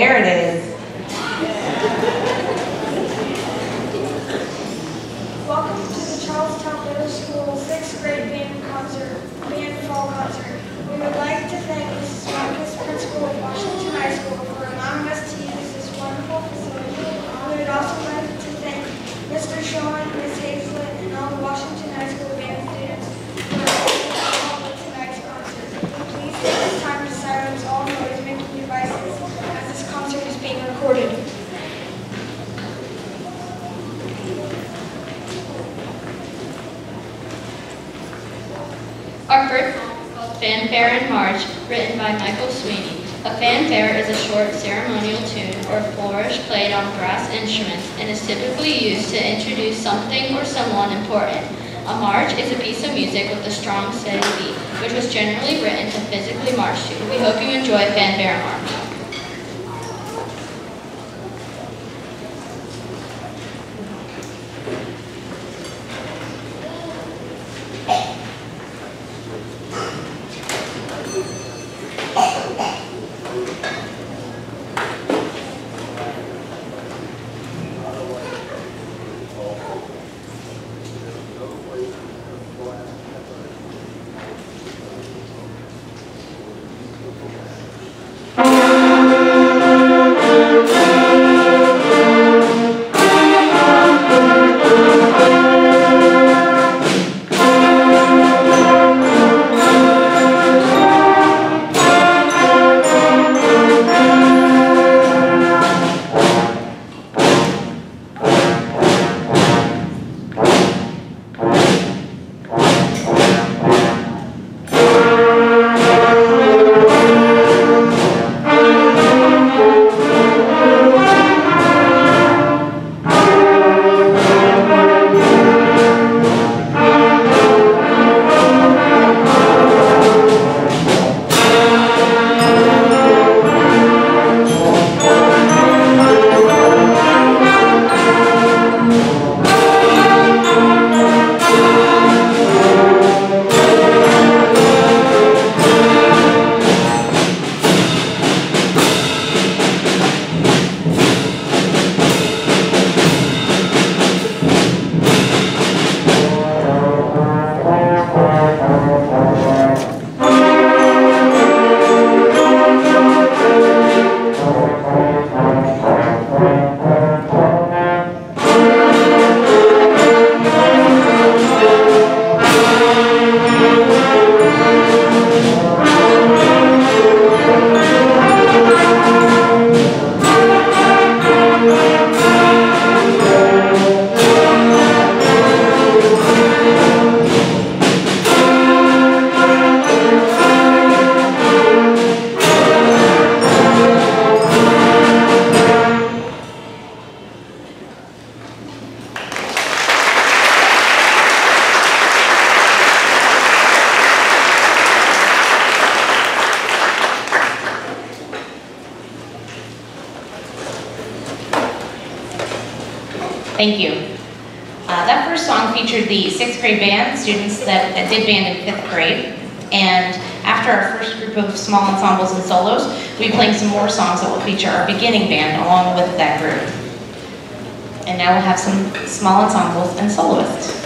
There it is. Welcome to the Charles Town Middle School sixth grade band concert, band fall concert. We would like to thank Mrs. Marcus, principal of Washington High School, for allowing us to use this wonderful facility. We would also like to thank Mr. Sean, Ms. Hazlett, and all the Washington High School band students for helping with tonight's concert. Please take this time to silence all noise-making devices as this concert is being recorded. Our first song is called Fanfare in March, written by Michael Sweeney. A fanfare is a short ceremonial tune or flourish played on brass instruments and is typically used to introduce something or someone important. A march is a piece of music with a strong, steady beat, which was generally written to physically march to. We hope you enjoy Fanfare March. Thank you. Uh, that first song featured the sixth grade band, students that, that did band in fifth grade. And after our first group of small ensembles and solos, we'll be playing some more songs that will feature our beginning band along with that group. And now we'll have some small ensembles and soloists.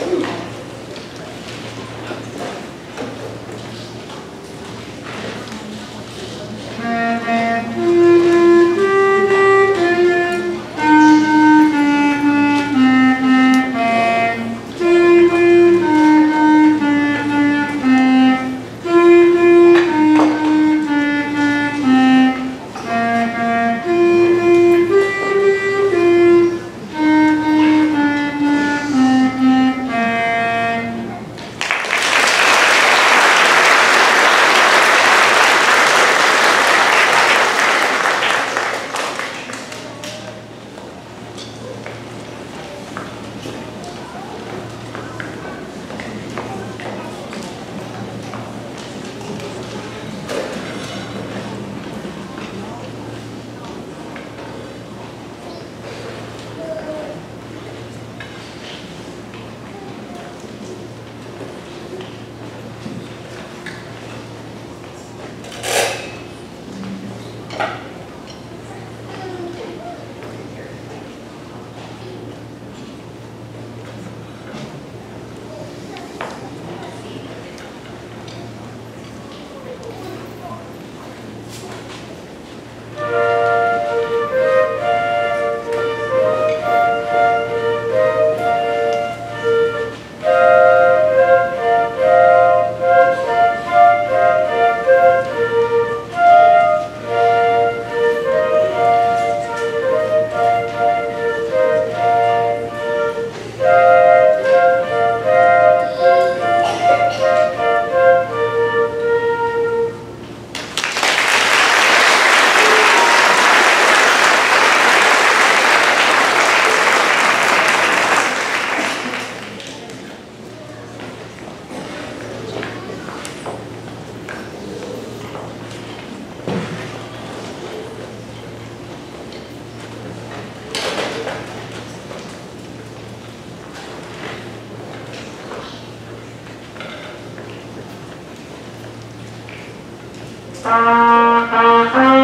Our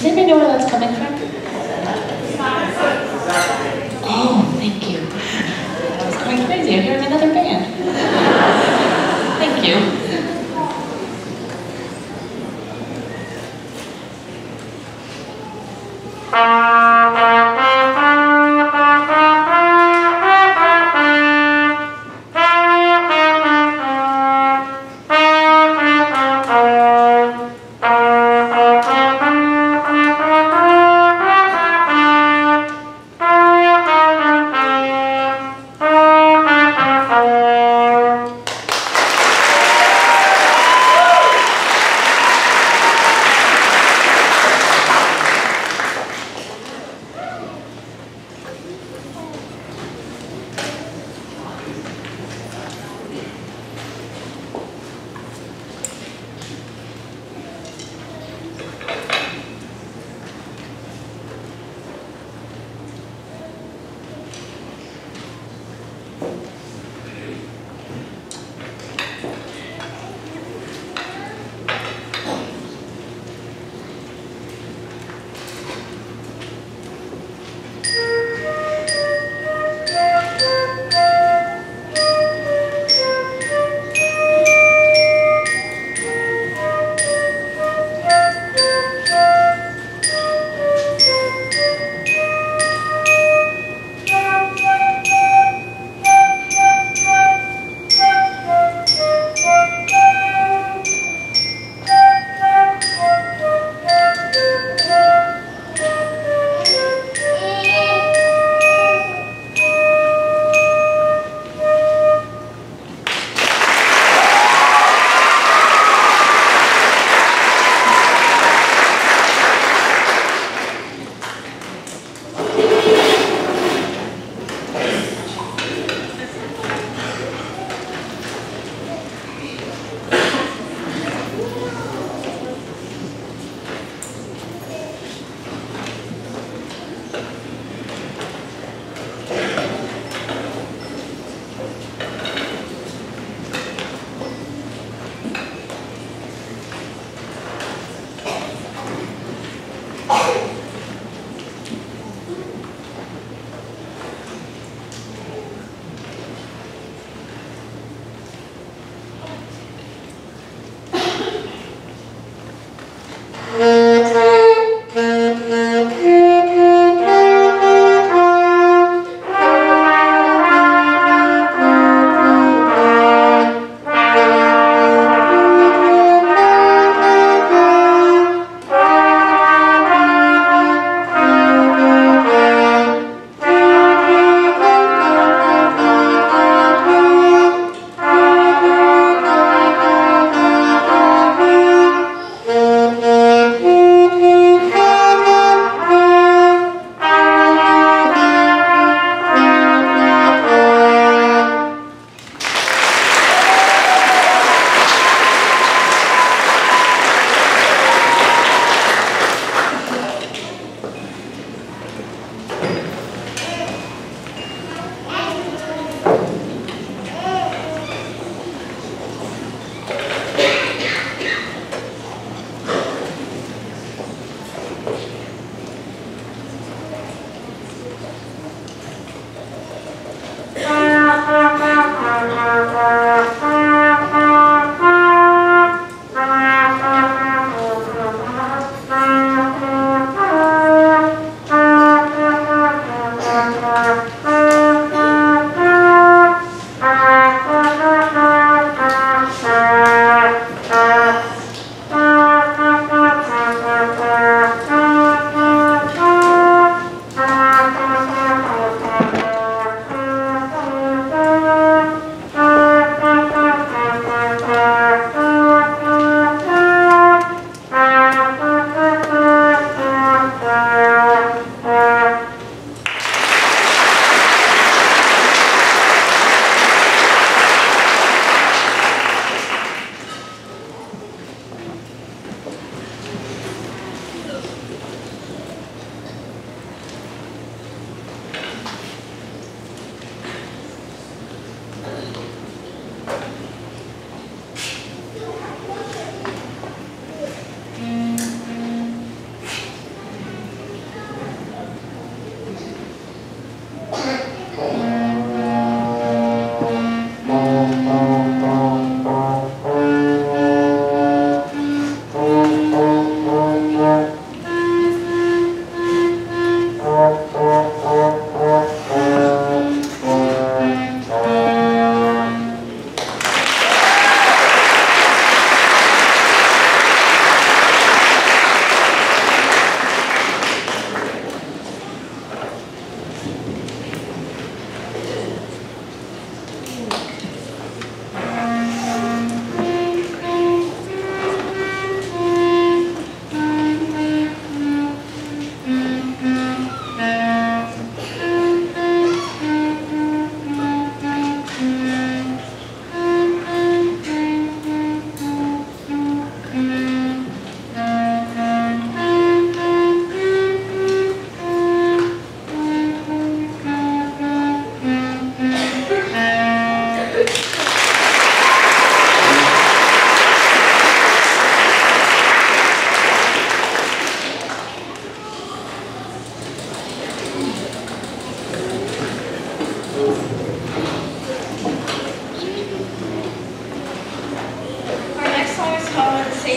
Does anybody know where that's coming from? Oh, thank you. I was going crazy. I'm hearing another band. Thank you.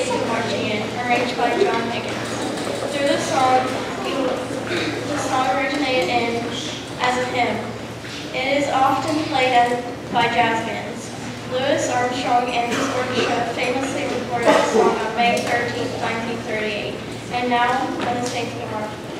Taste of Marching In, arranged by John Higgins. Through the song, the song originated in as a hymn. It is often played as, by jazz bands. Louis Armstrong and his orchestra famously recorded the song on May 13, 1938. And now, let us take the march.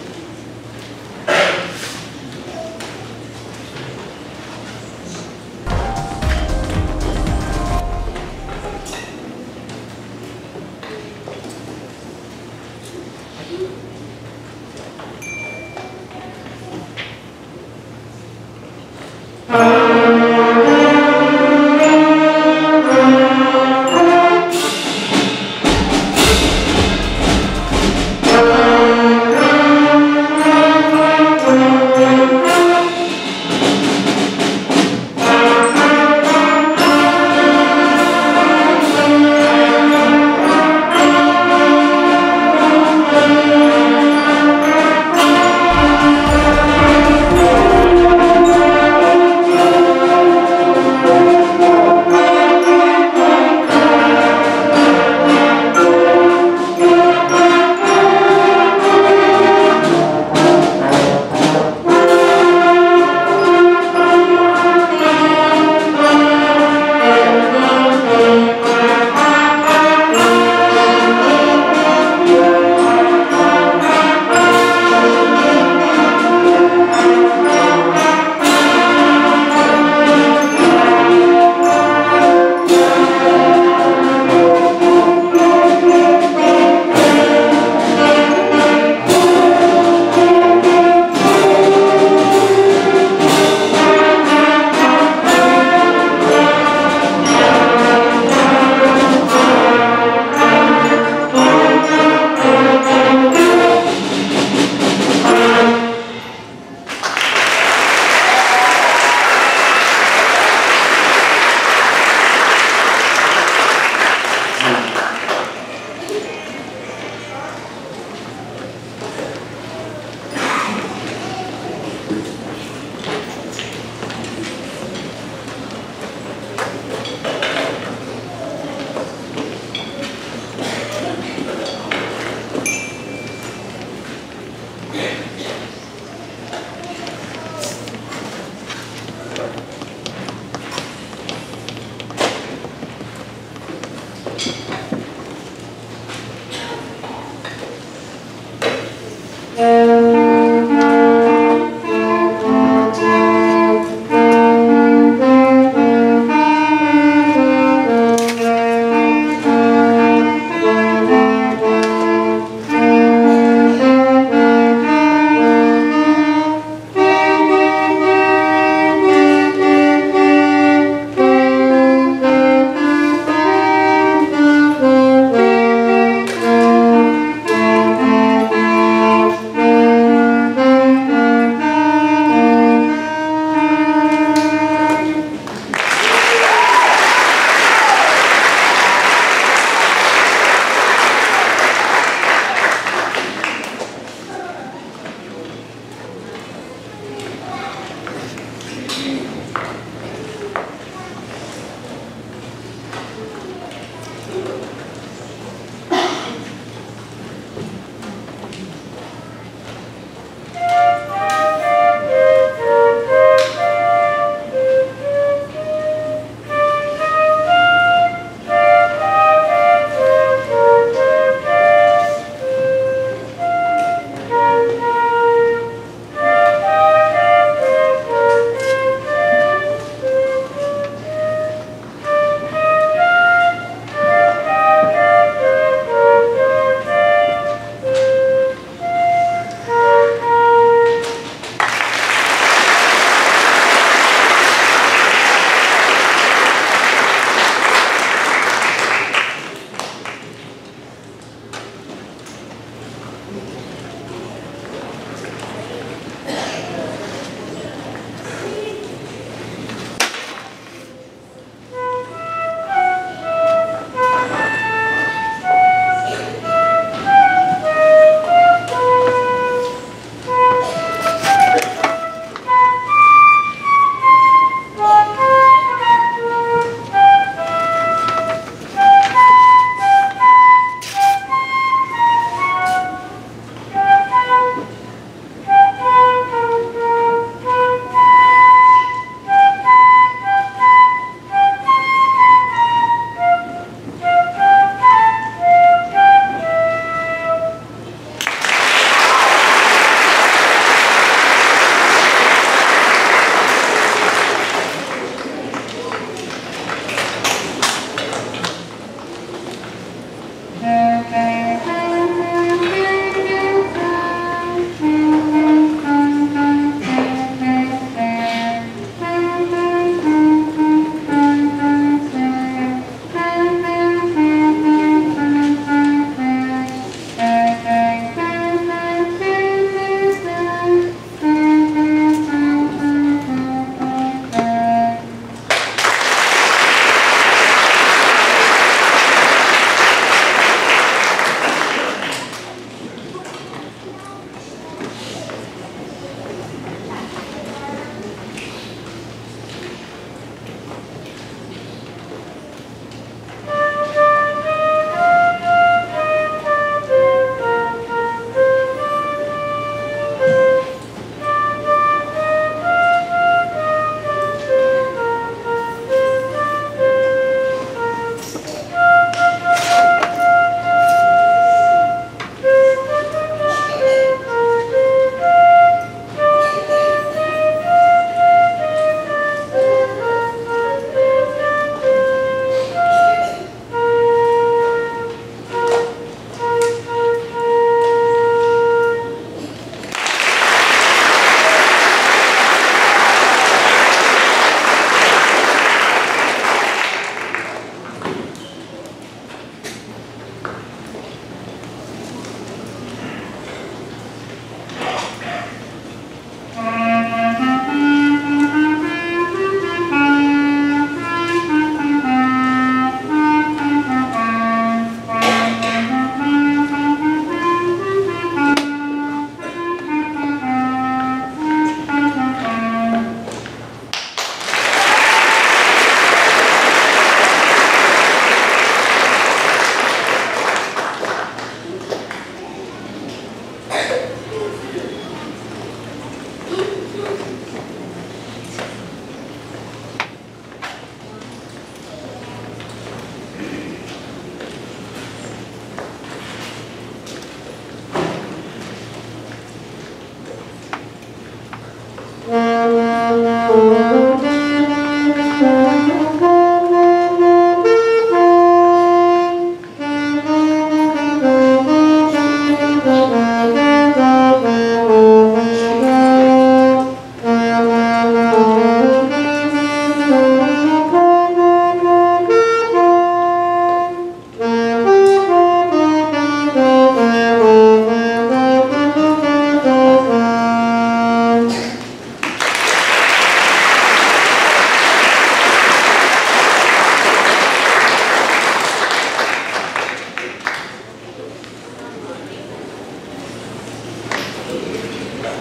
Our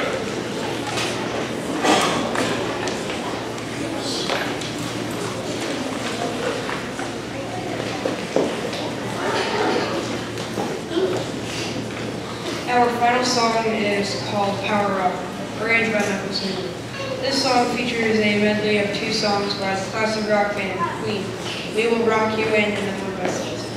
final song is called Power Up, arranged by Nicholson. This song features a medley of two songs by the classic rock band Queen, We Will Rock You and Another Messages.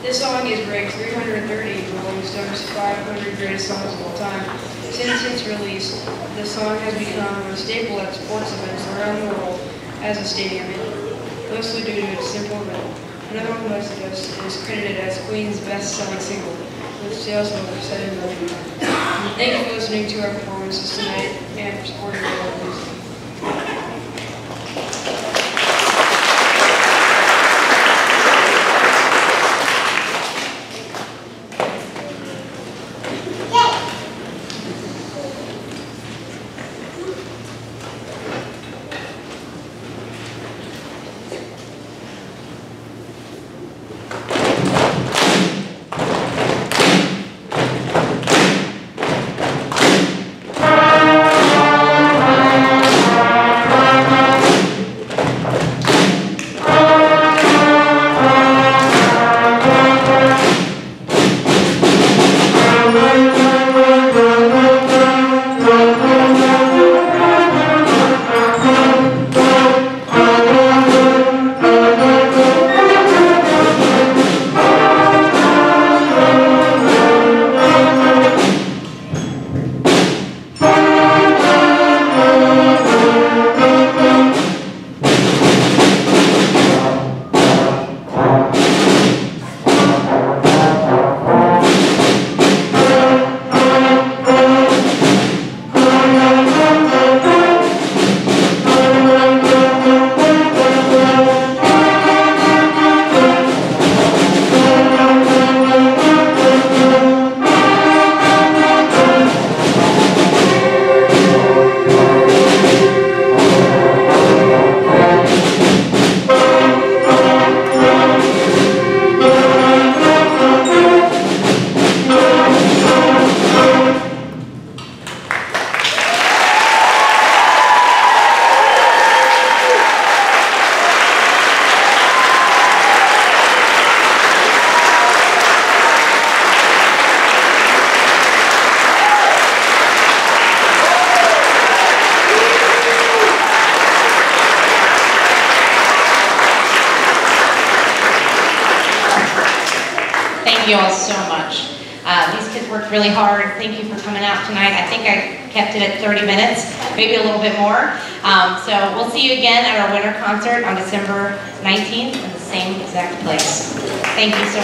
This song is ranked 330 Rolling Stone's 500 Greatest Songs of All Time, since its release, the song has become a staple at sports events around the world as a stadium hymn, mostly due to its simple rhythm. Another one Messages is credited as Queen's best-selling single, with sales over 7 million. Thank you for listening to our performances tonight and for supporting our 30 minutes, maybe a little bit more. Um, So we'll see you again at our winter concert on December 19th in the same exact place. Thank you so